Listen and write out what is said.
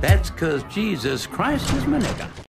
That's because Jesus Christ is my nigga.